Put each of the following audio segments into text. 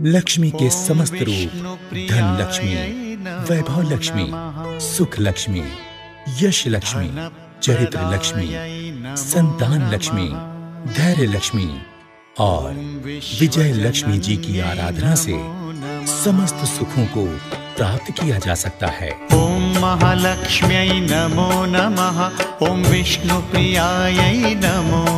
लक्ष्मी के समस्त रूप धन लक्ष्मी वैभव लक्ष्मी सुख लक्ष्मी यश लक्ष्मी चरित्र लक्ष्मी संतान लक्ष्मी धैर्य लक्ष्मी और विजय लक्ष्मी जी की आराधना से समस्त सुखों को प्राप्त किया जा सकता है। ओम महालक्ष्म्यै नमो नमः। ॐ विष्णुप्रियायै नमो नमः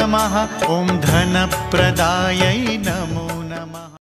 नमः। ॐ धनप्रदायै नमो।